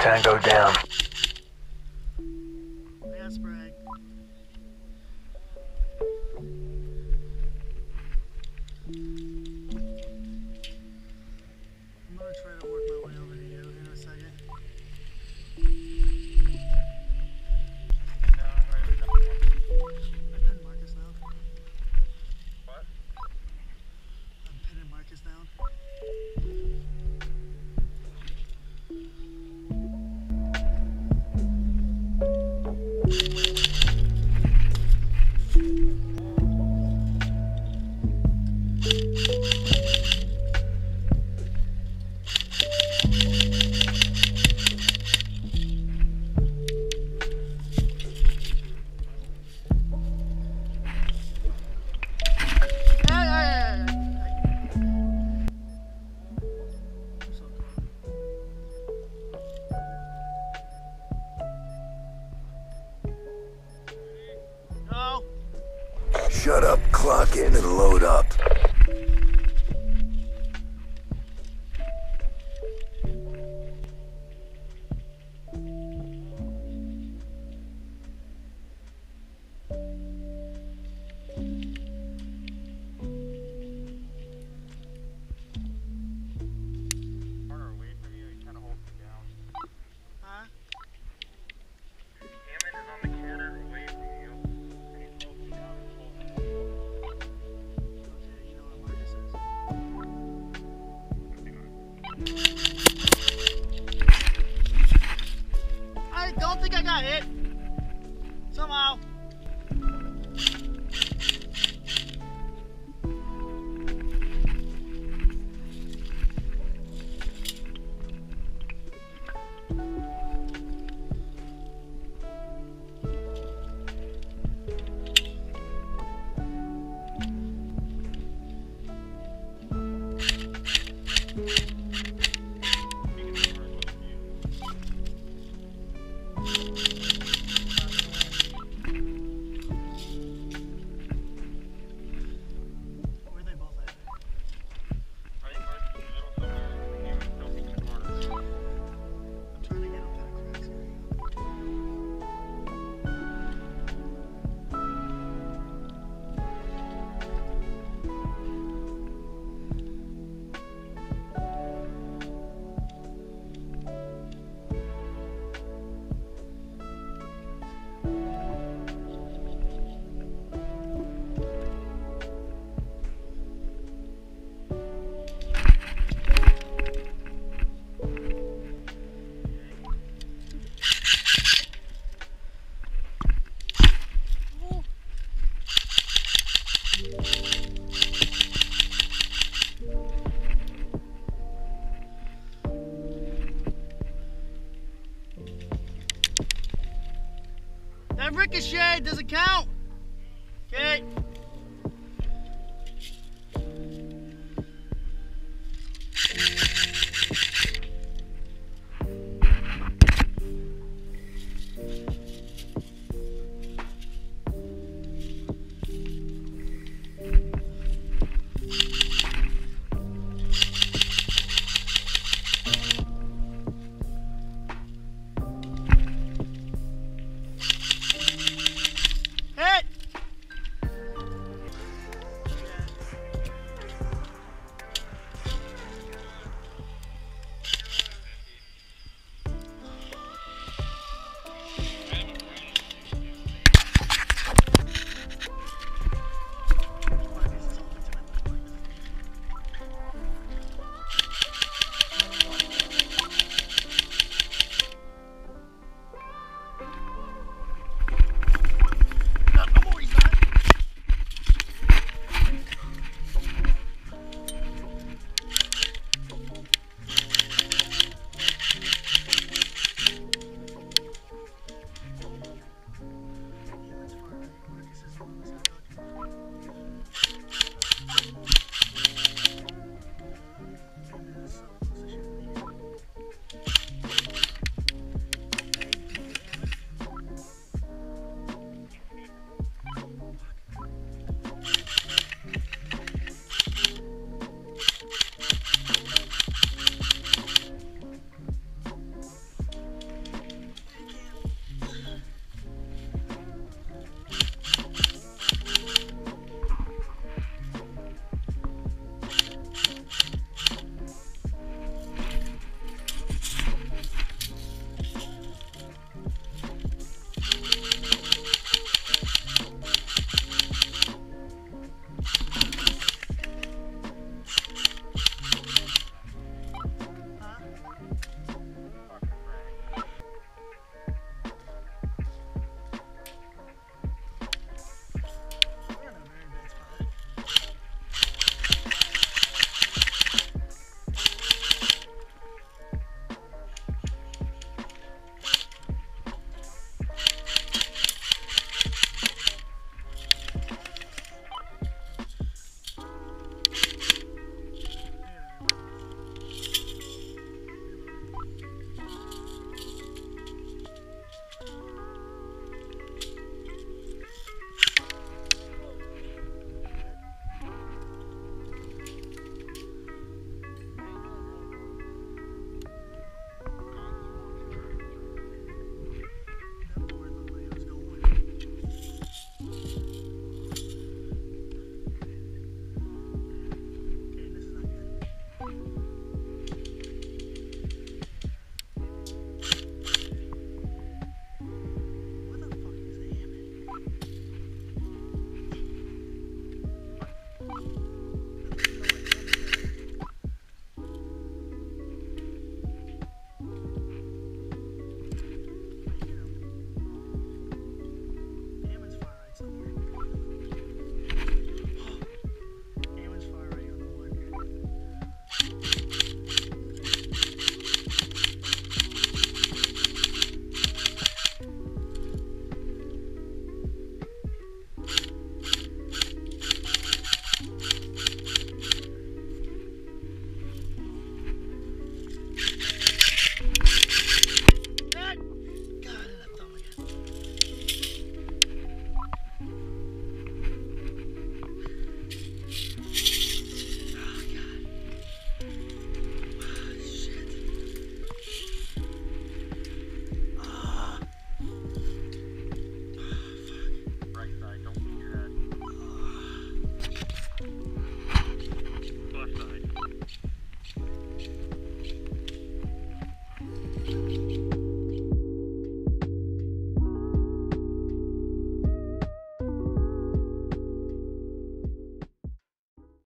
Tango down. Shut up, clock in, and load up. I don't think I got hit. That ricochet doesn't count. Okay.